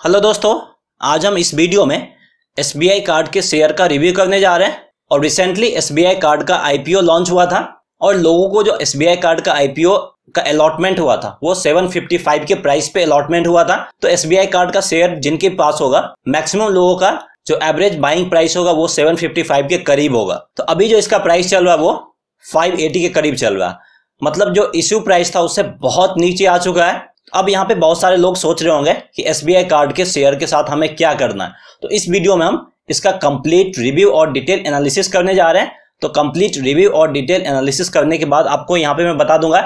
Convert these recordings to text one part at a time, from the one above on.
Hello दोस्तों, आज हम इस वीडियो में एसबीआई कार्ड के शेयर का रिव्यू करने जा रहे हैं और रिसेंटली एसबीआई कार्ड का आईपीओ लॉन्च हुआ था और लोगों को जो एसबीआई कार्ड का आईपीओ का अलॉटमेंट हुआ था, वो 755 के प्राइस पे अलॉटमेंट हुआ था। तो एसबीआई कार्ड का शेयर जिनके पास होगा मैक्सिमम लोगों का जो एवरेज बाइंग प्राइस होगा, वो 755 के करीब होगा। तो अभी जो इसका प्राइस चल रहा है, वो 580 के करीब चल रहा है। मतलब जो इश्यू प्राइस था, उससे बहुत नीचे आ चुका है। अब यहाँ पे बहुत सारे लोग सोच रहे होंगे कि SBI कार्ड के शेयर के साथ हमें क्या करना है। तो इस वीडियो में हम इसका कंप्लीट रिव्यू और डिटेल एनालिसिस करने जा रहे हैं। तो कंप्लीट रिव्यू और डिटेल एनालिसिस करने के बाद आपको यहाँ पे मैं बता दूँगा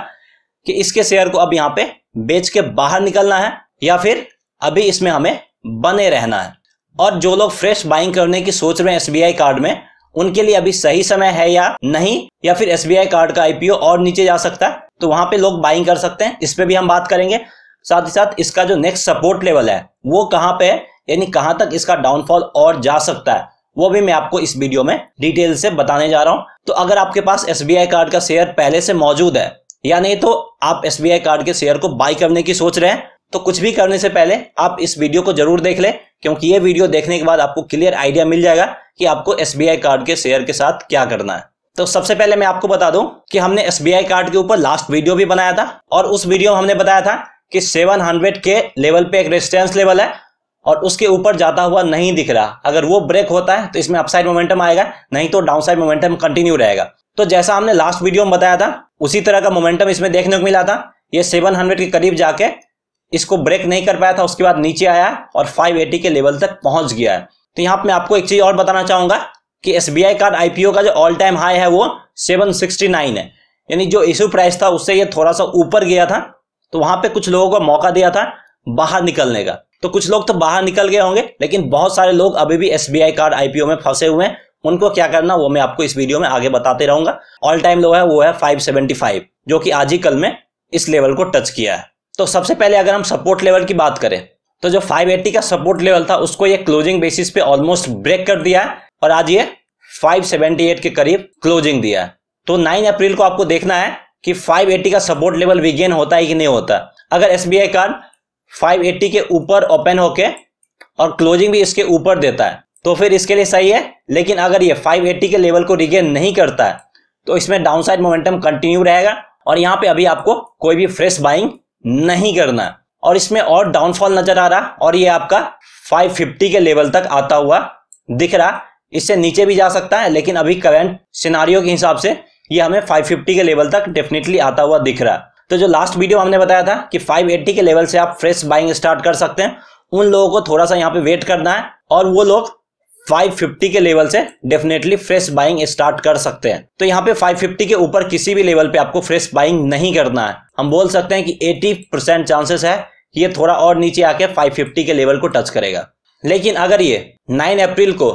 कि इसके शेयर को अब यहाँ पे बेच के बाहर निकलना है या फिर अभी इसमें हमें बने रहना है। और जो लोग फ्रेश बाइंग करने की सोच रहे हैं SBI कार्ड में, उनके लिए अभी सही समय है या नहीं? या फिर एसबीआई कार्ड का आईपीओ और नीचे जा सकता है? तो वहाँ पे लोग बाइंग कर सकते हैं। इस पे भी हम बात करेंगे। साथ ही साथ इसका जो नेक्स्ट सपोर्ट लेवल है, वो कहाँ पे है? यानी कहाँ तक इसका डाउनफॉल और जा सकता है? वो भी मैं आपको इस वीडियो में डिटेल से बताने जा रहा हूँ। तो अगर आपके पास SBI कार्ड का शेयर पहले से मौजूद है, या नहीं तो आप SBI कार्ड के शेयर को बाई करने की सोच रहे हैं। तो कुछ भी करने से पहले आप इस वीडियो को ज़रूर देख ले, क्योंकि ये वीडियो देखने के बाद आपको क्लियर आइडिया मिल जाएगा कि आपको SBI कार्ड के शेयर के साथ क्या करना है। तो सबसे पहले मैं आपको बता दूँ कि हमने SBI कार्ड के ऊपर लास्ट वीडियो भी बनाया था, और उस वीडियो में हमने बताया था कि 700 के लेवल पे एक रेजिस्टेंस लेवल है और उसके ऊपर जाता हुआ नहीं दिख रहा। अगर वो ब्रेक होता है तो इसमें अपसाइड मोमेंटम आएगा, नहीं तो डाउन साइड मोमेंटम कंटिन्यू रहेगा। तो जैसा हमने लास्ट वीडियो में बताया था, उसी तरह का मोमेंटम इसमें देखने को मिला था। ये 700 के करीब जाके इसको ब्रेक नहीं कर पाया था, उसके बाद नीचे आया और 580 के लेवल तक पहुँच गया है। तो यहाँ पे मैं आपको एक चीज़ और बताना चाहूँगा कि एसबीआई कार्ड आईपीओ का जो ऑल टाइम हाई है, वो 769 है। यानी जो इशू प्राइस था, उससे ये थोड़ा सा ऊपर गया था। तो वहाँ पे कुछ लोगों को मौका दिया था बाहर निकलने का। तो कुछ लोग तो बाहर निकल गए होंगे, लेकिन बहुत सारे लोग अभी भी एसबीआई कार्ड आईपीओ में फंसे हुए हैं। उनको क्या करना, वो मैं आपको इस वीडियो में आगे बताते रहूँगा। ऑल टाइम लो है, वो है 575 जो कि आज ही कल में इस लेवल को टच किया है। तो सबसे पहले अगर हम सपोर्ट लेवल की बात करें तो जो 580 का सपोर्ट लेवल था, उसको ये क्लोजिंग बेसिस पे ऑलमोस्ट ब्रेक कर दिया है, और आज ये 578 के करीब क्लोजिंग दिया है। तो 9 अप्रैल को आपको देखना है कि 580 का सपोर्ट लेवल विगेन होता है कि नहीं होता। अगर एसबीआई कार्ड 580 के ऊपर ओपन होके और क्लोजिंग भी इसके ऊपर देता है तो फिर इसके लिए सही है। लेकिन अगर ये 580 के लेवल को रिगेन नहीं करता है तो इसमें डाउनसाइड मोमेंटम कंटिन्यू रहेगा और यहाँ पे अभी आपको कोई भी फ्रेश बाइंग नहीं करना और इसमें और डाउनफॉल नज़र आ रहा और ये आपका 550 के लेवल तक आता हुआ दिख रहा इससे नीचे भी जा सकता है, लेकिन अभी करंट सिनारियों के हिसाब से ये हमें 550 के लेवल तक डेफिनेटली आता हुआ दिख रहा है। तो जो लास्ट वीडियो हमने बताया था कि 580 के लेवल से आप फ्रेश बाइंग स्टार्ट कर सकते हैं, उन लोगों को थोड़ा सा यहाँ पे वेट करना है और वो लोग 550 के लेवल से डेफिनेटली फ्रेश बाइंग स्टार्ट कर सकते हैं। तो यहाँ पे 550 के ऊपर किसी भी लेवल पे आपको फ्रेश बाइंग नहीं करना है। हम बोल सकते हैं कि 80 परसेंट चांसेस है ये थोड़ा और नीचे आके 550 के लेवल को टच करेगा। लेकिन अगर ये 9 अप्रैल को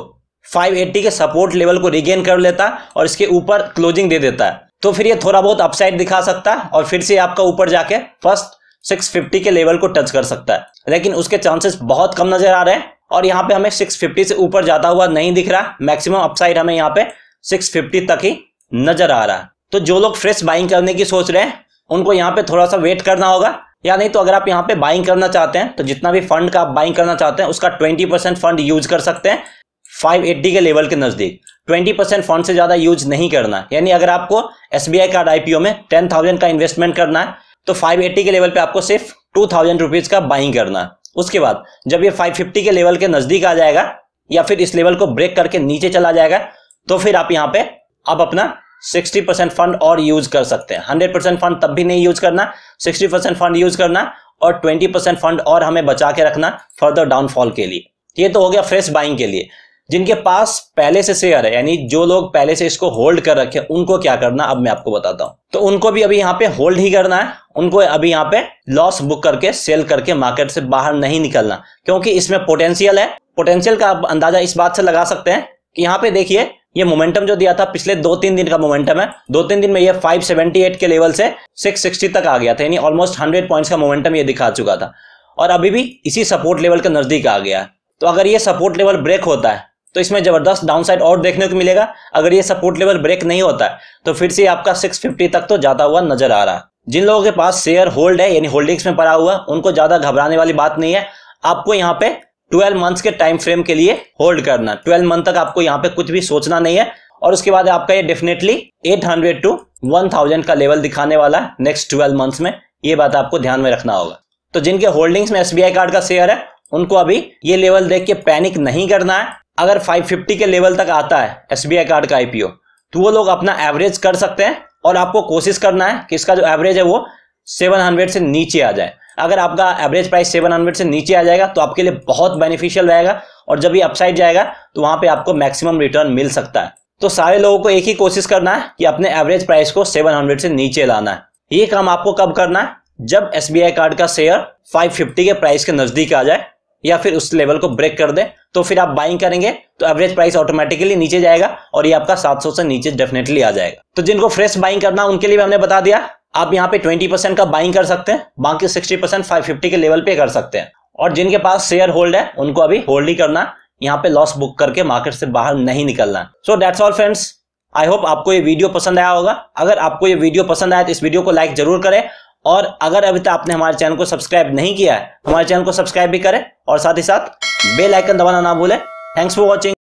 580 के सपोर्ट लेवल को रिगेन कर लेता और इसके ऊपर क्लोजिंग दे देता। तो फिर ये थोड़ा बहुत अपसाइड दिखा सकता है और फिर से आपका ऊपर जाके फ़र्स्ट 650 के लेवल को टच कर सकता है। लेकिन उसके चांसेस बहुत कम नज़र आ रहे हैं और यहाँ पे हमें 650 से ऊपर जाता हुआ नहीं दिख रहा। मैक्सिमम अपसाइड हमें यहाँ पे 650 तक ही नज़र आ रहा। है तो जो लोग फ्रेश बाइंग करने की सोच रहे हैं, उनको यहाँ पे थोड़ा सा वेट करना होगा। या नहीं तो अगर आप यहाँ पे बाइंग करना चाहते हैं तो जितना भी फंड का आप बाइंग करना चाहते हैं, उसका 20 परसेंट फंड यूज़ कर सकते हैं। 580 के लेवल के नज़दीक। 20 परसेंट फंड से ज़्यादा यूज़ नहीं करना यानी अगर आपको S B I card, IPO में टेन थाउज़ेंड का इन्वेस्टमेंट करना है तो 580 के लेवल पे आपको सिर्फ़ टू थाउज़ेंड रुपीज़ का बाइंग करना है। उसके बाद जब ये 550 के लेवल के नज़दीक आ जाएगा, या फिर इस लेवल को ब्रेक करके नीचे चला जाएगा तो फिर आप यहाँ पे अब अपना 60 परसेंट फंड और यूज़ कर सकते हैं। 100 परसेंट फंड तब भी नहीं यूज़ करना 60 परसेंट फंड यूज़ करना और 20 परसेंट फंड और हमें बचा के रखना फर्दर डाउनफॉल के लिए। ये तो हो गया फ्रेश बाइंग के लिए। जिनके पास पहले से शेयर है, यानी जो लोग पहले से इसको होल्ड कर रखे उनको क्या करना अब मैं आपको बताता हूँ। तो उनको भी अभी यहाँ पे होल्ड ही करना है। उनको अभी यहाँ पे लॉस बुक करके सेल करके मार्केट से बाहर नहीं निकलना। क्योंकि इसमें पोटेंशियल है। पोटेंशियल का आप अंदाज़ा इस बात से लगा सकते हैं कि यहाँ पे देखिए, ये मोमेंटम जो दिया था, पिछले दो तीन दिन का मोमेंटम है। दो तीन दिन में ये 578 के लेवल से 660 तक आ गया था। यानी ऑलमोस्ट 100 पॉइंट्स का मोमेंटम ये दिखा चुका था। और अभी भी इसी सपोर्ट लेवल के नज़दीक आ गया है। तो अगर ये सपोर्ट लेवल ब्रेक होता है तो इसमें ज़बरदस्त डाउनसाइड और देखने को मिलेगा। अगर ये सपोर्ट लेवल ब्रेक नहीं होता है तो फिर से आपका 650 तक तो जाता हुआ नज़र आ रहा है। जिन लोगों के पास शेयर होल्ड है, यानी होल्डिंग्स में पड़ा हुआ, उनको ज़्यादा घबराने वाली बात नहीं है। आपको यहाँ पे 12 मंथ्स के टाइम फ्रेम के लिए होल्ड करना 12 मंथ तक आपको यहाँ पे कुछ भी सोचना नहीं है। और उसके बाद आपका ये डेफिनेटली 800 टू 1000 का लेवल दिखाने वाला है नेक्स्ट 12 मंथ्स में। ये बात आपको ध्यान में रखना होगा। तो जिनके होल्डिंग्स में एसबीआई कार्ड का शेयर है, उनको अभी ये लेवल देख के पैनिक नहीं करना है। अगर 550 के लेवल तक आता है एसबीआई कार्ड का आईपीओ तो वो लोग अपना एवरेज कर सकते हैं और आपको कोशिश करना है कि इसका जो एवरेज है वो 700 से नीचे आ जाए। अगर आपका एवरेज प्राइस 700 से नीचे आ जाएगा तो आपके लिए बहुत बेनिफिशियल रहेगा और जब ये अपसाइड जाएगा तो वहाँ पे आपको मैक्सिमम रिटर्न मिल सकता है। तो सारे लोगों को एक ही कोशिश करना है कि अपने एवरेज प्राइस को 700 से नीचे लाना है। ये काम आपको कब करना है? जब एसबीआई कार्ड का शेयर 550 के प्राइस के नज़दीक आ जाए या फिर उस लेवल को ब्रेक कर दे तो फिर आप बाइंग करेंगे तो एवरेज प्राइस ऑटोमेटिकली नीचे जाएगा और ये आपका 700 से नीचे डेफिनेटली आ जाएगा। तो जिनको फ्रेश बाइंग करना, उनके लिए हमने बता दिया, आप यहाँ पे 20 परसेंट का बाइंग कर सकते हैं, बाकी 60 परसेंट फाइव के लेवल पे कर सकते हैं। और जिनके पास शेयर होल्ड है, उनको अभी होल्ड ही करना, यहाँ पे लॉस बुक करके मार्केट से बाहर नहीं निकलना। So that's all friends I hope आपको ये वीडियो पसंद आया होगा। अगर आपको ये वीडियो पसंद आया तो इस वीडियो को लाइक ज़रूर करें और अगर अभी तक आपने हमारे चैनल को सब्सक्राइब नहीं किया है, हमारे चैनल को सब्सक्राइब भी करें और साथ ही साथ बेल आइकन दबाना ना भूलें। Thanks for watching